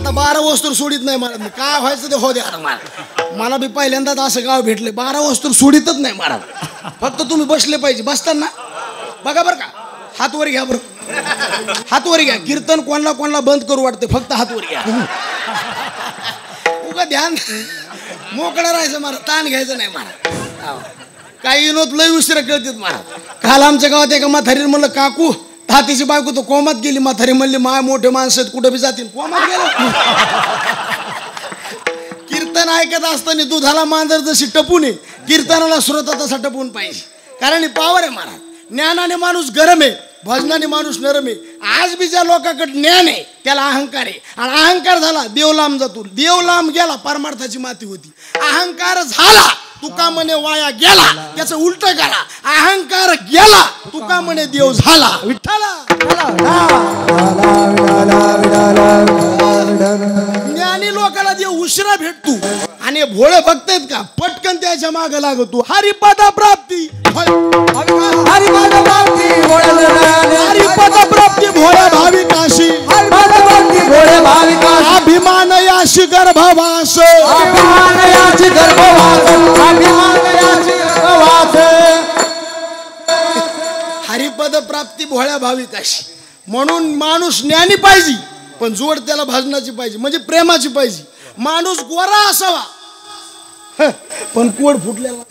आता बारा वस्तू सोडित नाही महाराज. काय व्हायचं ते हो द्या. महाराज मला बी पहिल्यांदाच असं गाव भेटले बारा वस्तू सोडितच नाही महाराज. फक्त तुम्ही बसले पाहिजे. बसताना बघा बरं का. हातवर घ्या बरं. हातवर घ्या. कीर्तन कोणाला कोणाला बंद करू वाटते फक्त हातवर घ्या. उगा ध्यान. मोकळं राहायचं मला ताण घ्यायचं नाही मला काही विनोद लय उशिरा कळतात मला काल आमच्या गावात एका म्हातारीने म्हणलं काकू तातीची बायको तो कोमात गेली म्हातारी म्हणली माय मोठे माणसं आहेत कुठं बी जातील. कोमात गेला. कीर्तन ऐकत असताना दुधाला मांजर जशी टपून आहे कीर्तनाला श्रोता तसा टपून पाहिजे. कारण पावर आहे महाराज. ज्ञानाने माणूस गरम आहे. भजनाने माणूस नरम. आज बी ज्या लोकांकडे ज्ञान आहे त्याला अहंकार आहे. आणि अहंकार झाला देव लांब जातो. देव लांब गेला परमार्थाची माती होती. अहंकार झाला तुका म्हणे वाया गेला त्याचं उलट करा. अहंकार गेला तुका म्हणे देव झाला. विठ्ठला! ज्ञानी लोकाला देव उशिरा भेटतो. आणि भोळे भक्त आहेत का? पटकन त्याच्या माग लागतो. हरिपदा प्राप्ती. हरिपद भक्ती गर्भवास। अभिमानयाची गर्भवास अभिमानयाची गर्भवास. हरिपद प्राप्ती भोळ्या भाविकाशी म्हणून माणूस ज्ञानी पाहिजे पण जोड त्याला भजनाची पाहिजे म्हणजे प्रेमाची पाहिजे. माणूस गोरा असावा. पण कोड फुटलेला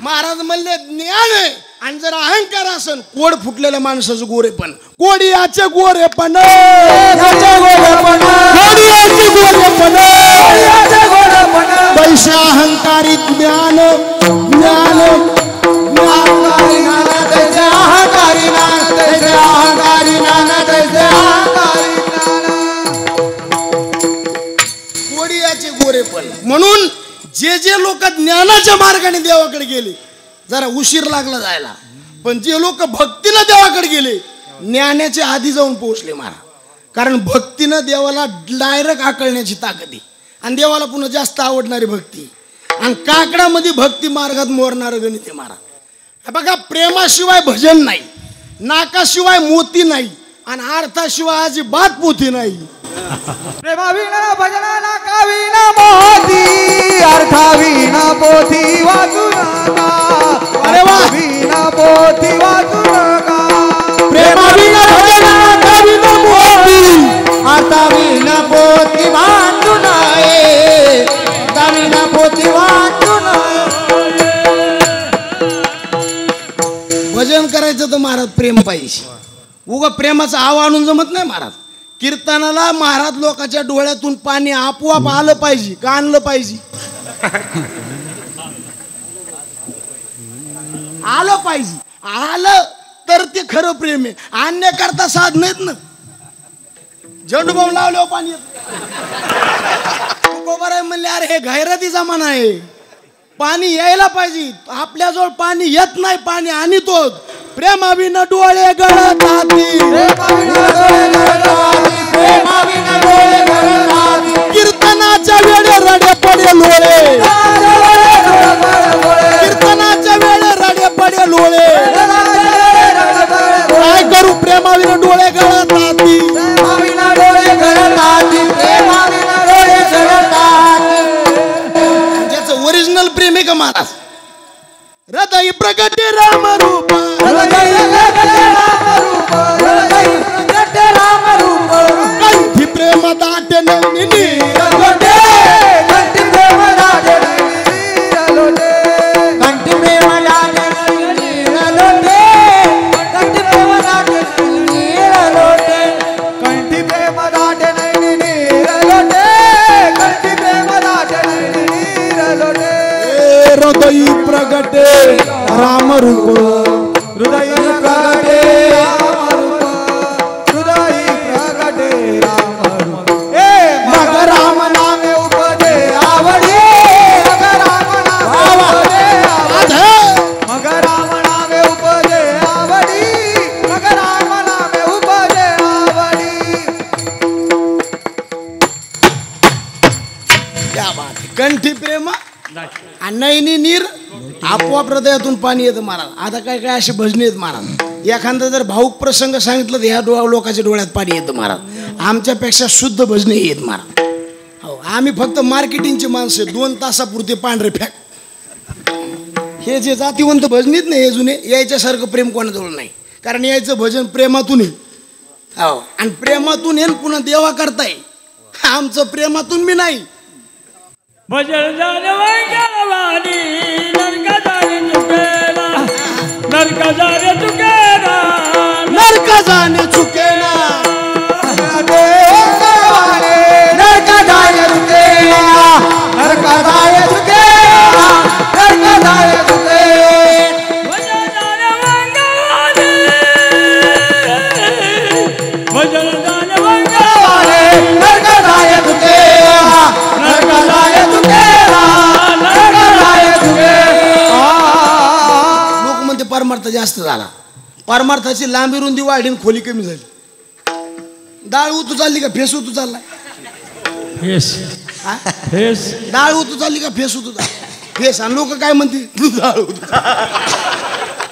महाराज म्हणले ज्ञान आहे आणि जर अहंकार असन कोड फुटलेल्या माणसाचं गोरे पण. कोडियाचे गोरे पण. गेले. जरा उशीर लागला जायला. पण जे लोक भक्तीनं देवाकडे गेले ज्ञानाच्या आधी जाऊन पोहोचले महाराज. कारण भक्तीनं देवाला डायरेक्ट आकळण्याची ताकद आहे. आणि देवाला पुन्हा जास्त आवडणारी भक्ती. आणि काकडामध्ये भक्ती मार्गात मोरणारं गणित आहे महाराज. बघा प्रेमाशिवाय भजन नाही. नाकाशिवाय मोती नाही. आणि अर्थाशिवाय अजिबात पोथी नाही. प्रेमाविना भजनाला काविना मोहती अर्थाविना पोथी वाचू नका. अरे पोथी वाचू नका. प्रेमाविना भजनाला काविना मोहती. अर्थाविना पोथी वाचू नये. पोथी वाचू नये. भजन करायचं तर महाराज प्रेम पाहिजे. उगा प्रेमाचं आव आणून जमत नाही महाराज. कीर्तनाला महाराज लोकांच्या डोळ्यातून पाणी आपोआप आलं पाहिजे का आणलं पाहिजे? आलं पाहिजे. आलं तर ते खरं प्रेम आहे. आणण्याकरता साधन नाहीत ना. झेंडू बॉम्ब लावल्यावर पाणी तुकोबाराय म्हणले अरे हे घैरती जमाना आहे. पाणी यायला पाहिजे. आपल्याजवळ पाणी येत नाही पाणी आणतो प्रेमाविन डोळे गळत हाती. प्रेमाविना डोळे गळतात. कीर्तनाच्या वेळे रडे पडे लोळे हृदय प्रगटे राम रूप. हृदय हृदयातून पाणी येतं महाराज आता काय काय असे भजने आहेत महाराज एखादा जर भाऊक प्रसंग सांगितलं तर ह्या डोळा लोकांच्या डोळ्यात पाणी येतं महाराज आमच्यापेक्षा शुद्ध भजने येत महाराज हो आम्ही फक्त मार्केटिंगचे माणसं दोन तासापुरते पांढरे फॅक. हे जे जातीवंत भजनीत नाही हे जुने यायच्यासारखं प्रेम कोणाजवळ नाही. कारण यायचं भजन प्रेमातून हो आणि प्रेमातून येऊन पुन्हा देवा करताय. आमचं प्रेमातून मी नाही. भजन नरक जाने चुके ना नरक जाने चुके ना झाला. परमार्थाची लांबी रुंदी आणि खोली कमी झाली. डाळ उतू चालली का? फेस उतू चाललाय फेस? फेस. डाळ उतू चालली का? फेस उतू चालला. फेस. आणि लोक काय म्हणते? डाळ उतू.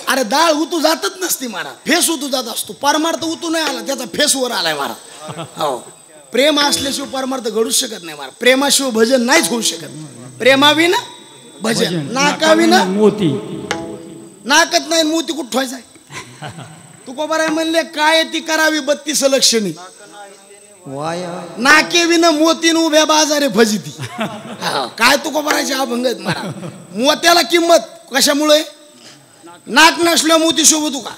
अरे डाळ उतू जातच नसते मारा. फेस उतू जात असतो. परमार्थ उतू नाही आला. त्याचा फेस वर आलाय मारा. हो. प्रेम असल्याशिवाय परमार्थ घडूच शकत नाही मारा. प्रेमाशिवाय भजन नाहीच होऊ शकत. प्रेमाविना भजन. नाकाविना मोती. नाकत नाही मोती कुठं ठेवायचा तू बरं आहे म्हणले काय ती करावी बत्तीस लक्षणी. नाके विन मोतीन उभ्या बाजारे फजिती. काय तू बरायचे अभंग आहेत मला मोत्याला किंमत कशामुळे? नाक नसल्या मोती शोभतो का?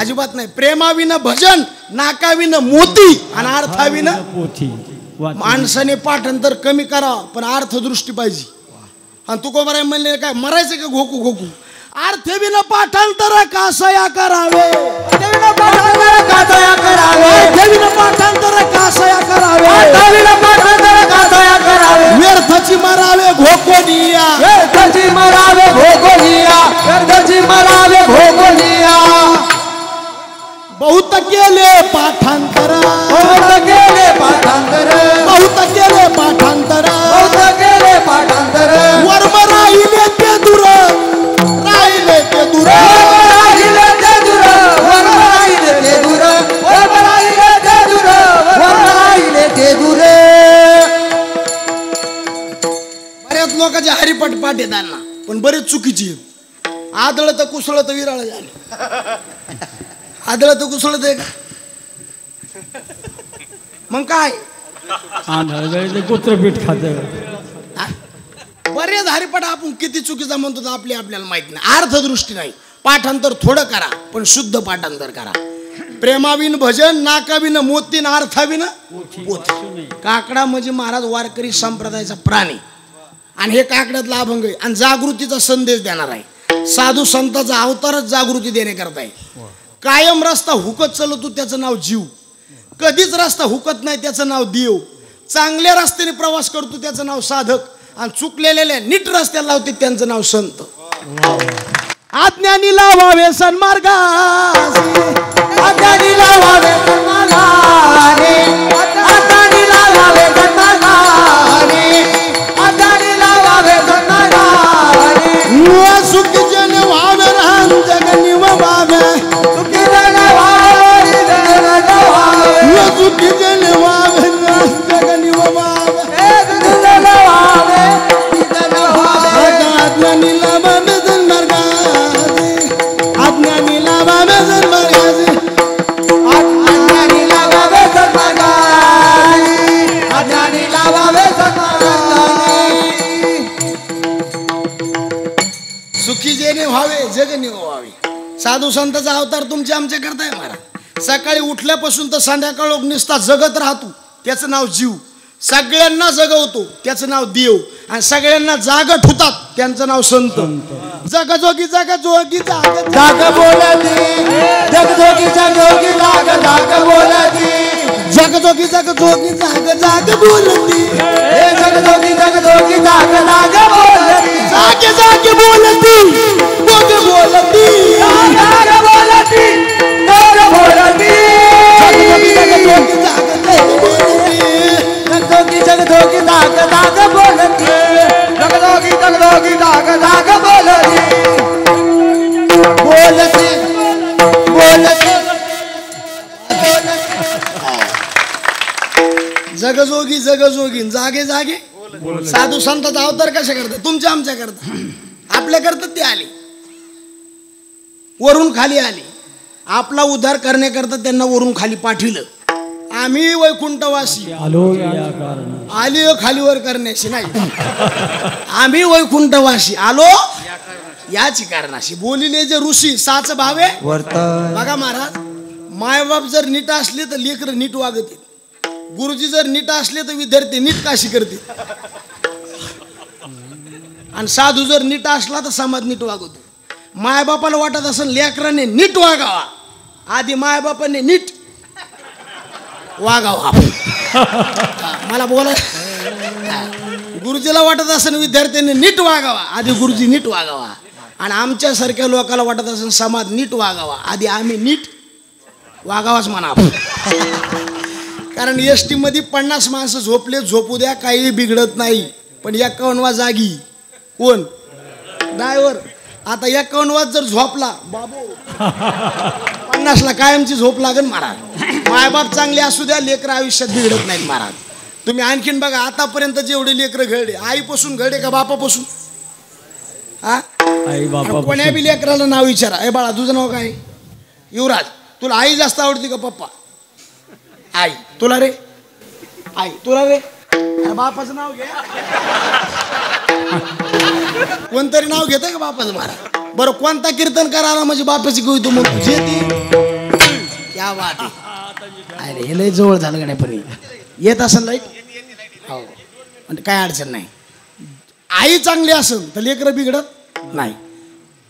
अजिबात नाही. प्रेमाविनं भजन नाकाविनं मोती आणि अर्थाविनं माणसाने पाठांतर कमी करावं पण अर्थदृष्टी पाहिजे. आणि तू बरं आहे म्हणले काय मरायचं का घोकू घोकू? अर्थविनं पाठांतर कासया करावे. देवीला पाठांतर कातया करावे. अर्थविनं पाठांतर कासया करावे. पाठांतर करावे. व्यर्थाची मारावे घोकोनिया. व्यर्थाची मरावे भोगोलिया व्यर्थाची मरावे भोगोलिया बहुत केले पाठांतर. बहुत गेले पाठांतर. बहुत केले पाठांतर. बहुत गेले पाठांतर. वर्म राहिले ते दूर त्यांना पण बरेच चुकीची आहेत. आदळत कुसळत विराळ झाले. आदळत कुसळत आहे का? मग काय? आंधळ कुत्रपीठ खात. हा? बरेच हरिपाठ आपण किती चुकीचा म्हणतो ते आपली आपल्याला माहीत नाही. अर्थदृष्टी नाही. पाठांतर थोडं करा पण शुद्ध पाठांतर करा. प्रेमाविन भजन नाकाविन मोतीन अर्थाविन काकडा म्हणजे महाराज वारकरी संप्रदायाचा प्राणी. आणि हे काकड्यातला अभंग आहे. आणि जागृतीचा संदेश देणार आहे. साधू संताचा अवतारच जागृती देण्याकरता आहे. कायम रस्ता हुकत चालवतो त्याचं नाव जीव. कधीच रस्ता हुकत नाही त्याचं नाव देव. चांगल्या रस्त्याने प्रवास करतो त्याचं नाव साधक. आणि चुकलेल्या नीट रस्त्याला लावते त्यांचं नाव संत. आज्ञानी लावावे सन्मार्गासी आतानी लावावे सन्मानाने आतानी लावावे सन्मानाने सन्मानाने सुखी जन व्हावे राम संताचा अवतार तुमच्या आमच्या करताय महाराज सकाळी उठल्यापासून तर संध्याकाळ निसता जगत राहतो. त्याचं नाव जीव. सगळ्यांना जगवतो त्याचं नाव देव. आणि सगळ्यांना जागत होतात त्यांचं नाव संत. जगजोगी जगजोगी जाग जाग. जाग जाग बोलती. जगजोगी जगजोगी जाग जाग बोलती. जाग जाग बोलती जागे जागे बोलती. बोलती जाग बोलती जाग बोलती जाग जाग जगजोगी जाग जाग बोलती. जाग जाग बोलती. जगजोगी जगजोगी जागे जागे. साधू संताचा अवतार कशा करतात तुमच्या आमच्या करता आपल्या करतात ते आले. वरून खाली आले. आपला उद्धार करण्याकरता त्यांना वरून खाली पाठविलं आम्ही वैकुंठवासी. आलो आली खालीवर करण्याशी नाही. आम्ही वैकुंठवासी. आलो? याची कारणाशी. बोलिले जे ऋषी साच भावे? बघा महाराज मायबाप जर नीट असले तर लेकर नीट वागते गुरुजी जर नीट असले तर विद्यार्थी नीट काशी करते आणि साधू जर नीट असला तर समाज नीट वागवतो मायबापाला वाटत असेल लेकराने नीट वागावा. आधी मायबापाने नीट वागावा. मला बोला. गुरुजीला वाटत असेल विद्यार्थ्यांनी नीट वागावा. आधी गुरुजी नीट वागावा. आणि आमच्यासारख्या लोकांना वाटत असेल समाज नीट वागावा. आधी आम्ही नीट वागावाच म्हणा. आपण. कारण एसमध्ये पन्नास माणसं झोपले झोपू द्या काही बिघडत नाही. पण या एकावन्नवा जागी. कोण? ड्रायव्हर. आता एकावन्नवा जर झोपला बाबू पन्नासला कायमची झोप लागेल महाराज. मायबाप चांगले असू द्या लेकरं आयुष्यात बिघडत नाहीत महाराज. तुम्ही आणखीन बघा आतापर्यंत जेवढे लेकरं घडे आईपासून घडे का बापापासून? हा आई बापा कोण्या बी लेकराला नाव विचारा. ए बाळा तुझं नाव काय? युवराज तुला आई जास्त आवडती का पप्पा? आई. तुला रे? आई. तुला रे? बापाचं नाव घे. कोणतरी नाव घेतं का बापाचं मारा बरं कोणता कीर्तन करायला म्हणजे बापाची तू मग तुझी ती. क्या वाट अरे हे लय जवळ झालं गण्यापर्यंत येत असेल लाइट हो. म्हणजे काय अडचण नाही. आई चांगली असेल तर लेकरं बिघडत नाही.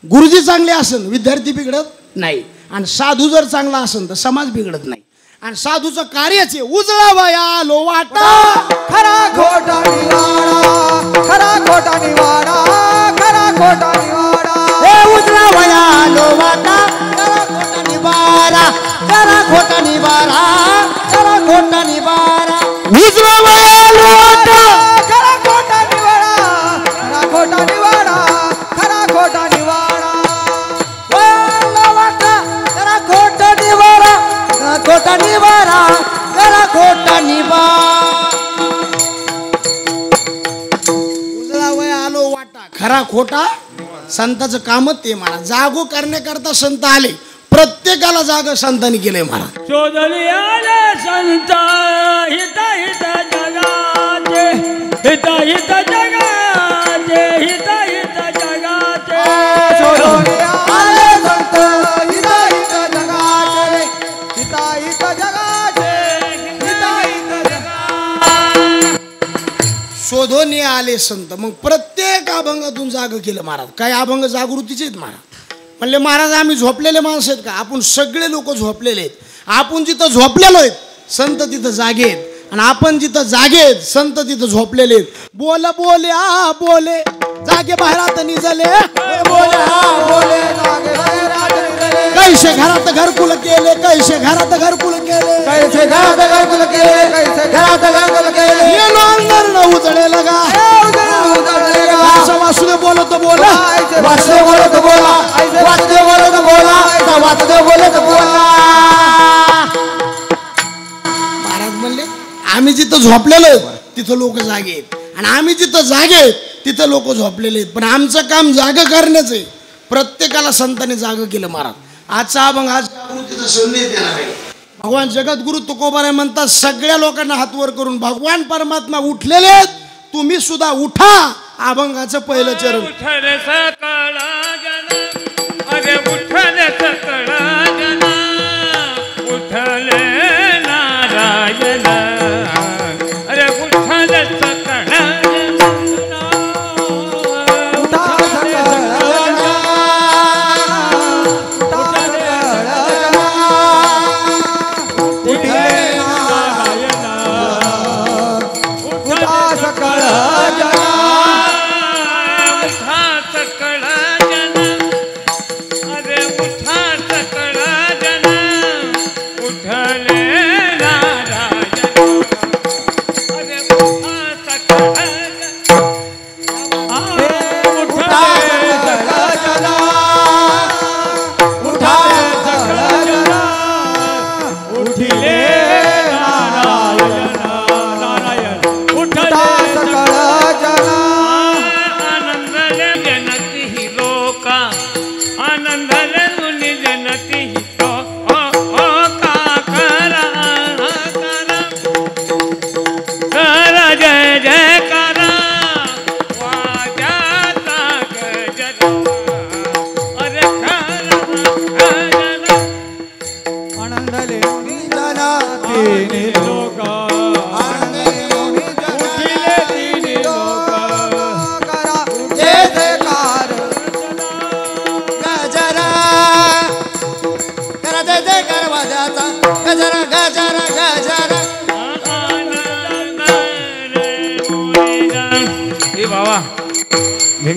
गुरुजी चांगले असेल विद्यार्थी बिघडत नाही. आणि साधू जर चांगला असेल तर समाज बिघडत नाही. आणि साधूचं कार्यच आहे उजळावया लो वाटा खरा खोटा निवाडा खरा खोटा निवाडा खरा खोटा निवाडा हे उजळावया लो वाटा खरा खोटा निवारा खरा खोटा निवारा खरा खोटा निवारा उजळावया लो खोटा संताचं कामच ते म्हणा. जागो करण्याकरता संत आले. प्रत्येकाला जाग संतांनी केलंय म्हणा. शोधली आले संत हित हित जगाचे. हित हित जगाचे हित हित जगाचे. आले संत हिता हित जगाचे. हिता हित जगाचे हिता हित जगाचे शोधून आले संत. मग प्रत्येक अभंगातून जाग केलं महाराज? काही अभंग जागृतीचे आहेत महाराज? म्हणले महाराज आम्ही झोपलेले माणसं आहेत का? आपण सगळे लोक झोपलेले आहेत. आपण जिथं झोपलेलो आहेत संत तिथं जागे आहेत. आणि आपण जिथं जागे आहेत संत तिथं झोपलेले आहेत. बोल बोल्या बोले जागे बाहेरात निजले बोले हा बोले जागे कैसे घरात घरकुल केले कैसे घरात घरकुल केले? कैसे घरात घरकुल केले कैसे घरात घरकुल केले? येलो अंधार न उजळे लगा वासुदेव बोलत बोला. वासुदेव बोलत बोला. ऐसे वासुदेव बोलत बोला. वासुदेव बोलत बोला. महाराज म्हणले आम्ही जिथं झोपलेलो आहेत तिथं लोक जागे आणि आम्ही जिथं जागे तिथं लोक झोपलेले आहेत. पण आमचं काम जाग करण्याचं आहे. प्रत्येकाला संतांनी जाग केलं महाराज. आजचा अभंग आज जागृतीचा संदेश देणार आहे. भगवान जगद्गुरु तुकोबाराय म्हणतात सगळ्या लोकांना हात वर करून भगवान परमात्मा उठलेले आहेत तुम्ही सुद्धा उठा. अभंगाचं पहिलं चरण.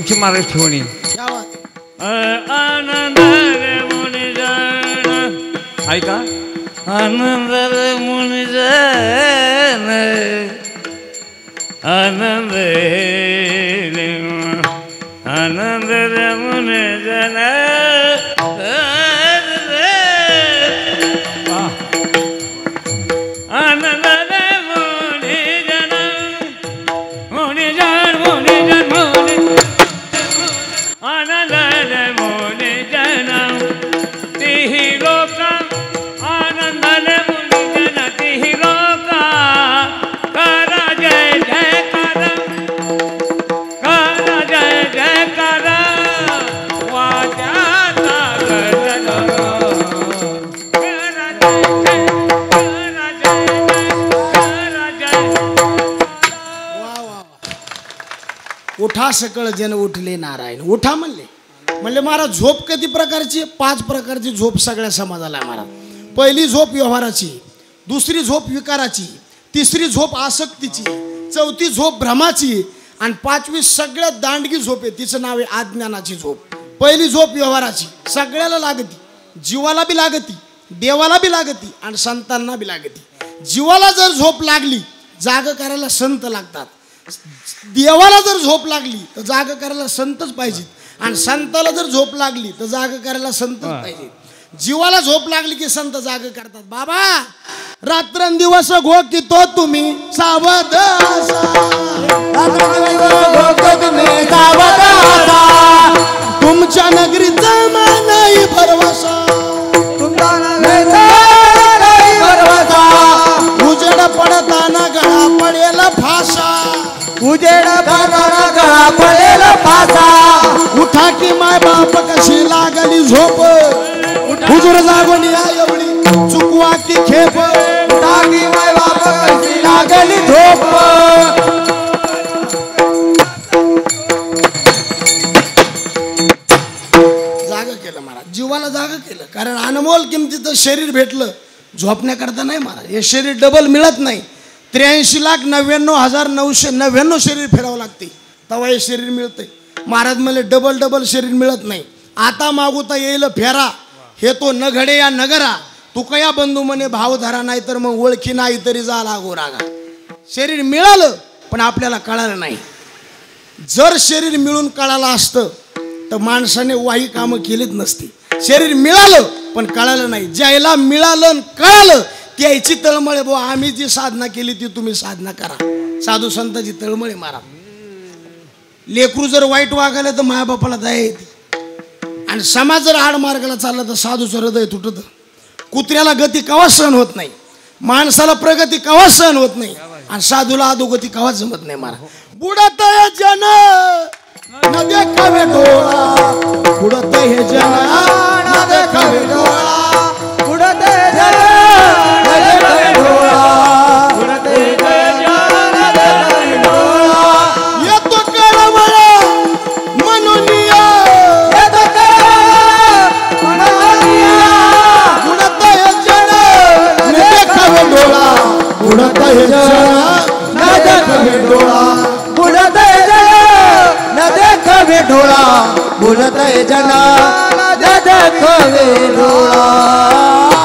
तुमची महाराज ठेवणी. आनंद रे मुनी जन ऐका. आनंद रे मुनी जन आनंद आनंद रे मुनी जन आनंद सकळ जन उठले नारायण. उठा म्हणले. म्हणले महाराज झोप किती प्रकारची? पाच प्रकारची झोप सगळ्या समाजाला महाराज. पहिली झोप व्यवहाराची दुसरी झोप विकाराची तिसरी झोप आसक्तीची चौथी झोप भ्रमाची आणि पाचवी सगळ्यात दांडगी झोप आहे. तिचं नाव आहे आज्ञानाची झोप. पहिली झोप व्यवहाराची सगळ्याला लागती. जीवाला बी लागती देवाला बी लागती आणि संतांना बी लागती. जीवाला जर झोप लागली जाग करायला संत लागतात. देवाला जर झोप लागली तर जाग करायला संतच पाहिजेत. आणि संताला जर झोप लागली तर जाग करायला संतच पाहिजे जीवाला झोप लागली की संत जाग करतात. बाबा रात्रंदिवस घोकितो तुम्ही सावध. तुमच्या नगरीचा मानाई भरवसा. पडेल फासा. उठा की माय बाप कशी लागली झोप? हुजूर जागून या एवढी चुकवा की खेप? टाकी माय बाप कशी लागली झोप? जाग केलं महाराज जीवाला जाग केलं. कारण अनमोल किमतीचं शरीर भेटलं. झोपण्याकरता नाही महाराज हे शरीर डबल मिळत नाही. त्र्याऐंशी लाख नव्याण्णव हजार नऊशे नव्याण्णव शरीर फिरावं लागते. तवा हे शरीर मिळतंय. महाराज म्हणले डबल डबल शरीर मिळत नाही. आता मागुता येईल फेरा. हे तो न घडे या नगरा. तुकया बंधू म्हणे भाव धरा नाही तर मग ओळखी नाही तरी जा लागो रागा शरीर मिळालं पण आपल्याला कळालं नाही. जर शरीर मिळून कळालं असतं तर माणसाने वाही कामं केलीच नसती. शरीर मिळालं पण कळालं नाही. ज्याला मिळालं कळालं त्याची तळमळे बुवा. आम्ही जी साधना केली ती तुम्ही साधना करा. साधू संतांची तळमळे मारा लेकरू जर वाईट वागायला तर मायाबापाला दया येते. आणि समाज जर आड मार्गाला चालला तर साधूचं हृदय तुटत. कुत्र्याला गती कवा सहन होत नाही. माणसाला प्रगती कवा सहन होत नाही. आणि साधूला अधोगती कवा जमत नाही मला बुडत हे जन नद्या कवे डोळा. बुडत हे जन नद्या कवे डोळा. ढोळा बोलत जना दादा न ढोळा.